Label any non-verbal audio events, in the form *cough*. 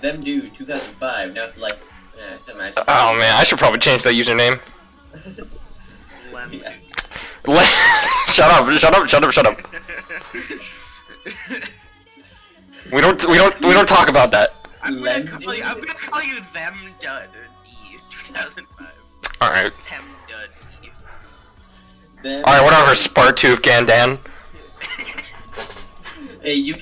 them dude, 2005. Now it's like, yeah, it's. Oh man, I should probably change that username. Lem. Yeah. *laughs* shut up! Shut up! Shut up! Shut up! *laughs* We don't. We don't. We don't talk about that. I'm gonna Lem call you. I'm gonna call you them dud D 2005. All right. Them dud All right. Whatever. Spartoof Gandan. *laughs* Hey, you can.